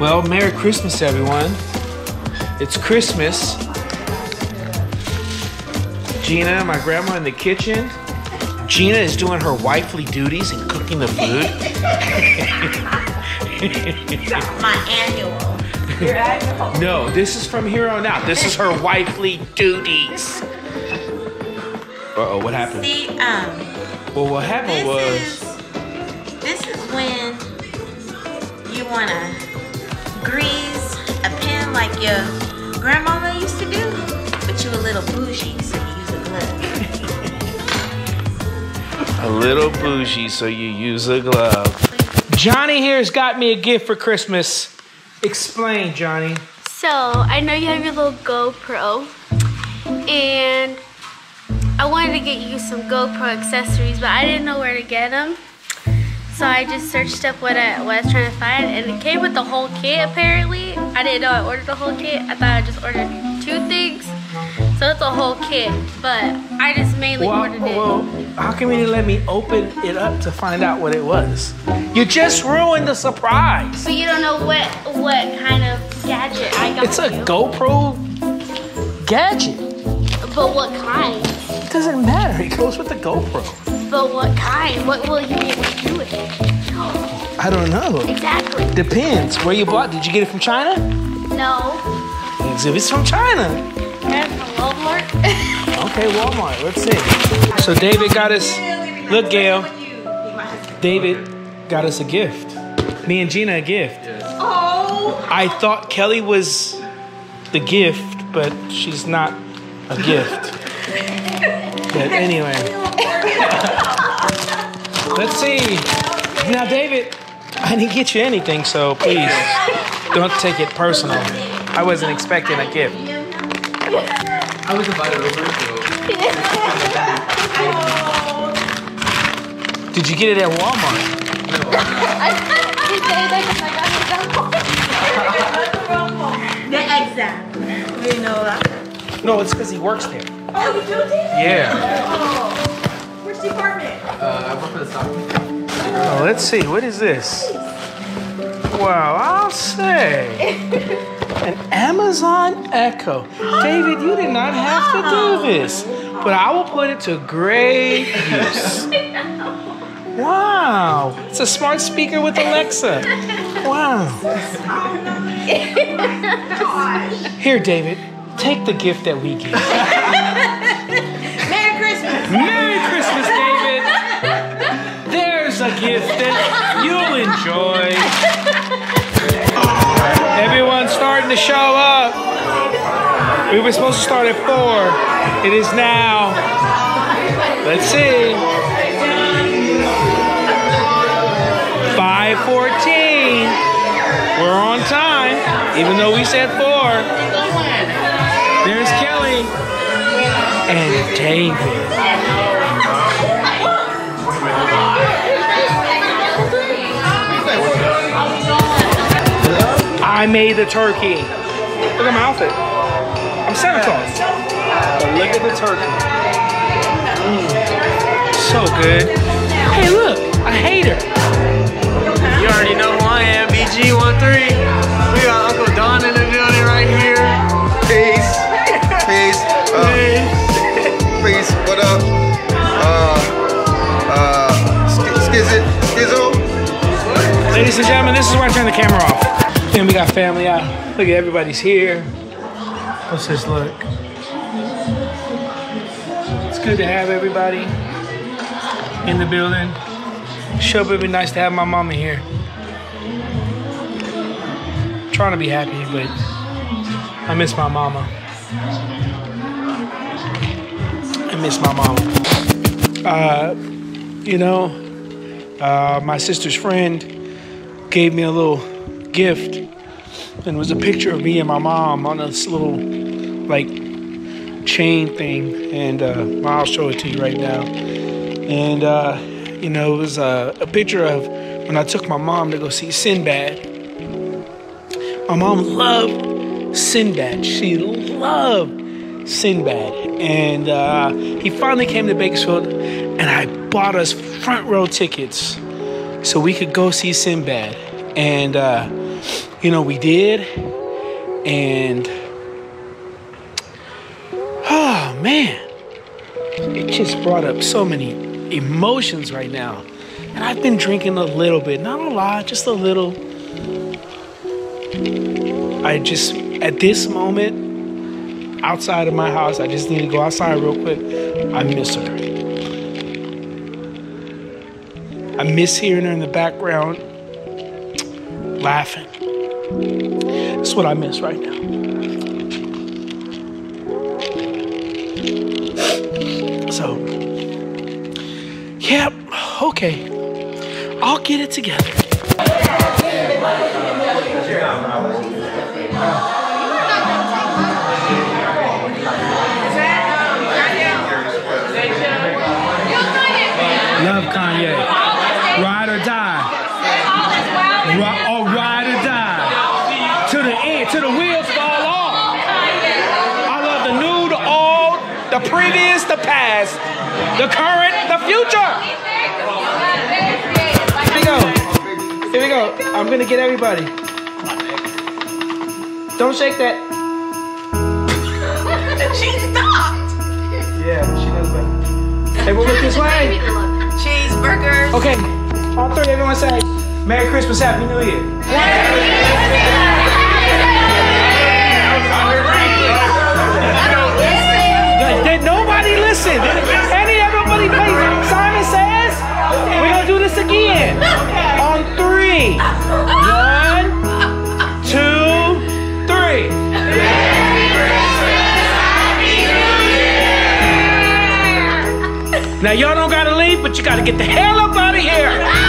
Well, Merry Christmas, everyone. It's Christmas. Gina, my grandma in the kitchen. Gina is doing her wifely duties and cooking the food. My annual. Your annual. No, this is from here on out. This is her wifely duties. Uh oh, what happened? See, um, Well, what happened this was. is this is when you wanna grease a pan like your grandmama used to do, but you a little bougie, so you use a glove. A little bougie, so you use a glove. Johnny here's got me a gift for Christmas. Explain, Johnny. So I know you have your little GoPro, and I wanted to get you some GoPro accessories, but I didn't know where to get them. So I just searched up what I, what I was trying to find, and it came with the whole kit. Apparently, I didn't know I ordered the whole kit. I thought I just ordered two things, so it's a whole kit. But I just mainly Well, ordered it. well, how come you didn't let me open it up to find out what it was? You just ruined the surprise. But you don't know what what kind of gadget I got It's a you. GoPro gadget. But what kind? It doesn't matter. It goes with the GoPro. But what kind? What will you be able to do with it? I don't know. Exactly. Depends. Where you bought? Did you get it from China? No. It's from China. That's from Walmart. Okay, Walmart. Let's see. So David got us. Look, Gail. David got us a gift. Me and Gina a gift. Oh. I thought Kelly was the gift, but she's not a gift. But anyway. Let's see. Now, David, I didn't get you anything, so please don't take it personal. I wasn't expecting a gift. I was invited over, so Did you get it at Walmart? Exactly. We know that. No, it's because he works there. Oh, you do it? Yeah. Oh. Which department? uh, I work for the stock. Oh, let's see. What is this? Wow, I'll say. An Amazon Echo. David, you did not have to do this, but I will put it to great use. Wow. It's a smart speaker with Alexa. Wow. Here, David, take the gift that we gave. Gift that you'll enjoy. Everyone's starting to show up. We were supposed to start at four. It is now. Let's see. 514. We're on time, even though we said four. There's Kelly and David. I made the turkey. Look at my outfit. I'm Santa Claus. But look at the turkey. Mm. So good. Hey, look, a hater. You already know who I am, BG13. We got Uncle Don in the building right here. Peace. Peace. Uh, peace. What up? Uh, uh, sk- skizit, skizzo. Ladies and gentlemen, this is where I turn the camera off. Got family out. Look at everybody's here. What's this look? It's good to have everybody in the building. Sure would be nice to have my mama here. Trying to be happy, but I miss my mama. I miss my mama. Uh, you know, uh, my sister's friend gave me a little gift and it was a picture of me and my mom on this little like chain thing. And uh, i'll show it to you right now. And uh, you know it was uh, a picture of when i took my mom to go see sinbad. My mom loved sinbad. She loved sinbad. And uh, he finally came to bakersfield and i bought us front row tickets so we could go see Sinbad. And uh, you know, we did. And oh man, it just brought up so many emotions right now. And I've been drinking a little bit, not a lot, just a little. I just, at this moment, outside of my house, I just need to go outside real quick. I miss her. I miss hearing her in the background laughing. That's what I miss right now. So, yep, okay. I'll get it together. Love Kanye. Ride or die. Ri- or ride or die. To the end, to the wheels fall off. I love the new, the old, the previous, the past, the current, the future. Here we go. Here we go. I'm gonna get everybody. Don't shake that. She stopped. Yeah, she knows better. Hey, we'll look this way. Cheeseburger. Okay, all three, everyone say Merry Christmas, Happy New Year. Did- Did nobody listen? Any everybody please? Simon says we're gonna do this again on three. One, two, three. Now y'all don't gotta leave, but you gotta get the hell up out of here.